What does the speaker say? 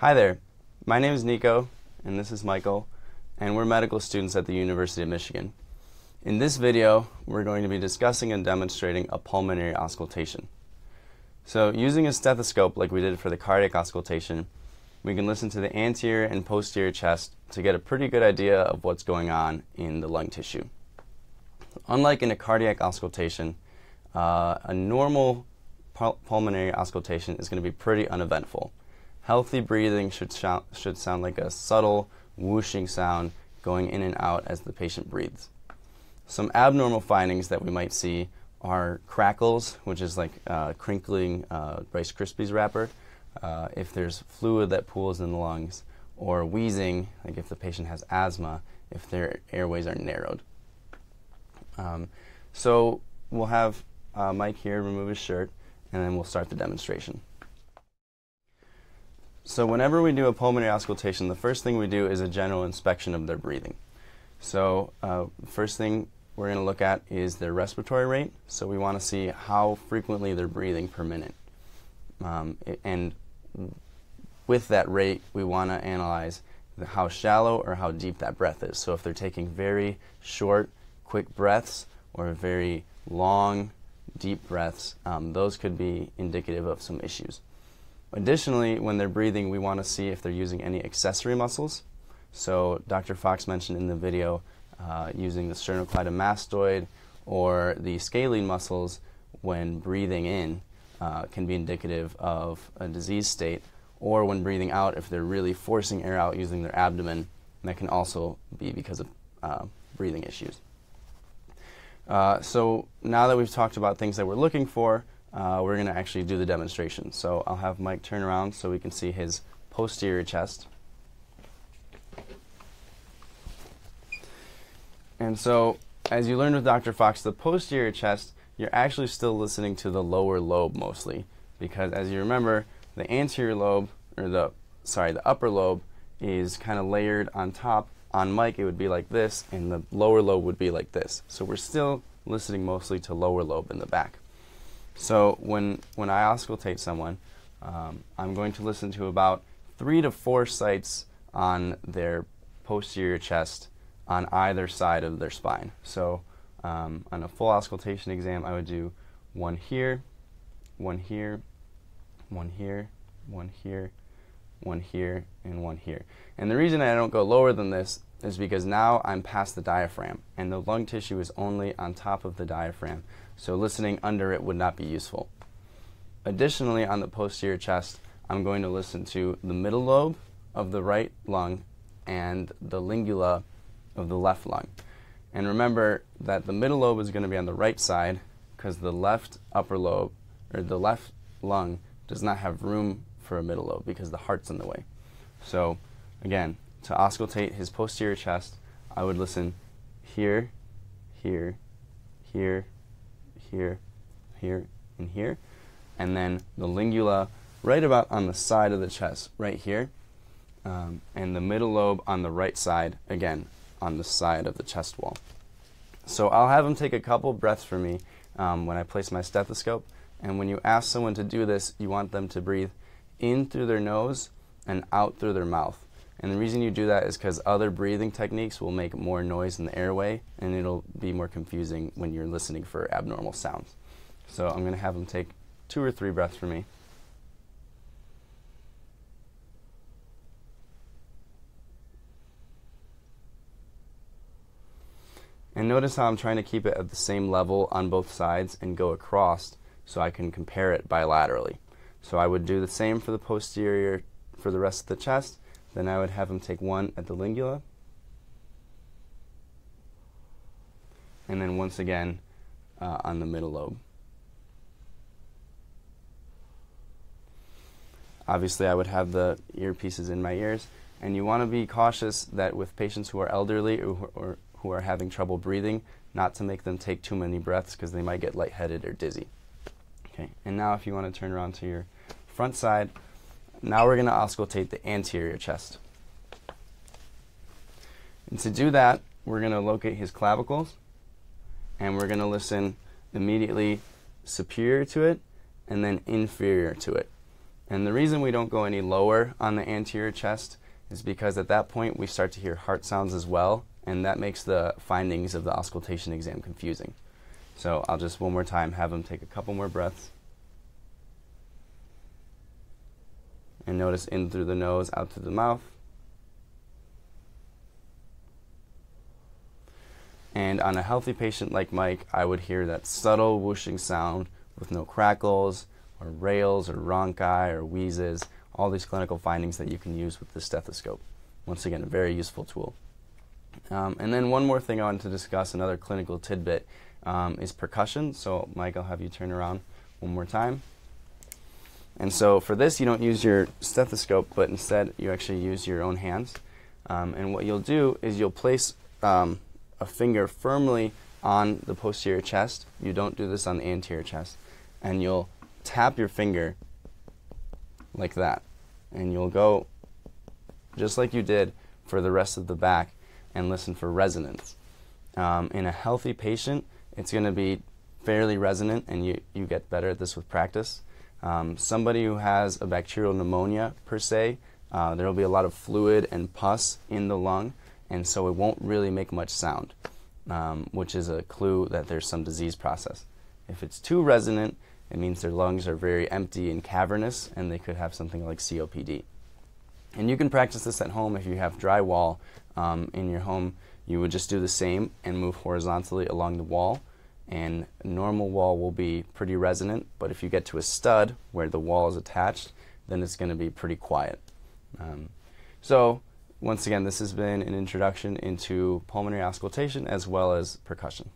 Hi there, my name is Nico, and this is Michael, and we're medical students at the University of Michigan. In this video, we're going to be discussing and demonstrating a pulmonary auscultation. So using a stethoscope like we did for the cardiac auscultation, we can listen to the anterior and posterior chest to get a pretty good idea of what's going on in the lung tissue. Unlike in a cardiac auscultation, uh, a normal pul pulmonary auscultation is going to be pretty uneventful. Healthy breathing should, should sound like a subtle whooshing sound going in and out as the patient breathes. Some abnormal findings that we might see are crackles, which is like uh, crinkling uh, Rice Krispies wrapper, uh, if there's fluid that pools in the lungs, or wheezing, like if the patient has asthma, if their airways are narrowed. Um, so we'll have uh, Mike here remove his shirt, and then we'll start the demonstration. So whenever we do a pulmonary auscultation, the first thing we do is a general inspection of their breathing. So uh, first thing we're going to look at is their respiratory rate. So we want to see how frequently they're breathing per minute. Um, and with that rate, we want to analyze how shallow or how deep that breath is. So if they're taking very short, quick breaths or very long, deep breaths, um, those could be indicative of some issues. Additionally, when they're breathing, we want to see if they're using any accessory muscles. So Dr. Fox mentioned in the video uh, using the sternocleidomastoid or the scalene muscles when breathing in uh, can be indicative of a disease state, or when breathing out, if they're really forcing air out using their abdomen, that can also be because of uh, breathing issues. Uh, so now that we've talked about things that we're looking for, uh, we're going to actually do the demonstration. So I'll have Mike turn around so we can see his posterior chest. And so, as you learned with Dr. Fox, the posterior chest, you're actually still listening to the lower lobe mostly. Because as you remember, the anterior lobe, or the, sorry, the upper lobe is kind of layered on top. On Mike, it would be like this, and the lower lobe would be like this. So we're still listening mostly to lower lobe in the back. So when, when I auscultate someone, um, I'm going to listen to about three to four sites on their posterior chest on either side of their spine. So um, on a full auscultation exam, I would do one here, one here, one here, one here, one here, and one here. And the reason I don't go lower than this is because now I'm past the diaphragm, and the lung tissue is only on top of the diaphragm so listening under it would not be useful. Additionally, on the posterior chest, I'm going to listen to the middle lobe of the right lung and the lingula of the left lung. And remember that the middle lobe is going to be on the right side because the left upper lobe, or the left lung, does not have room for a middle lobe because the heart's in the way. So, again, to auscultate his posterior chest, I would listen here, here, here, here, here, and here. And then the lingula right about on the side of the chest, right here. Um, and the middle lobe on the right side, again, on the side of the chest wall. So I'll have them take a couple breaths for me um, when I place my stethoscope. And when you ask someone to do this, you want them to breathe in through their nose and out through their mouth. And the reason you do that is because other breathing techniques will make more noise in the airway and it'll be more confusing when you're listening for abnormal sounds. So I'm going to have them take two or three breaths for me. And notice how I'm trying to keep it at the same level on both sides and go across so I can compare it bilaterally. So I would do the same for the posterior for the rest of the chest then I would have him take one at the lingula. And then once again uh, on the middle lobe. Obviously, I would have the earpieces in my ears. And you want to be cautious that with patients who are elderly or, or who are having trouble breathing, not to make them take too many breaths because they might get lightheaded or dizzy. Okay, and now if you want to turn around to your front side, now we're going to auscultate the anterior chest. And to do that, we're going to locate his clavicles and we're going to listen immediately superior to it and then inferior to it. And the reason we don't go any lower on the anterior chest is because at that point we start to hear heart sounds as well, and that makes the findings of the auscultation exam confusing. So I'll just one more time have them take a couple more breaths. And notice in through the nose, out through the mouth. And on a healthy patient like Mike, I would hear that subtle whooshing sound with no crackles or rales or rhonchi or wheezes, all these clinical findings that you can use with the stethoscope. Once again, a very useful tool. Um, and then one more thing I wanted to discuss, another clinical tidbit, um, is percussion. So Mike, I'll have you turn around one more time. And so for this, you don't use your stethoscope, but instead you actually use your own hands. Um, and what you'll do is you'll place um, a finger firmly on the posterior chest. You don't do this on the anterior chest. And you'll tap your finger like that. And you'll go just like you did for the rest of the back and listen for resonance. Um, in a healthy patient, it's going to be fairly resonant, and you, you get better at this with practice. Um, somebody who has a bacterial pneumonia, per se, uh, there will be a lot of fluid and pus in the lung, and so it won't really make much sound, um, which is a clue that there's some disease process. If it's too resonant, it means their lungs are very empty and cavernous, and they could have something like COPD. And you can practice this at home if you have drywall um, in your home. You would just do the same and move horizontally along the wall. And normal wall will be pretty resonant, but if you get to a stud where the wall is attached, then it's going to be pretty quiet. Um, so, once again, this has been an introduction into pulmonary auscultation as well as percussion.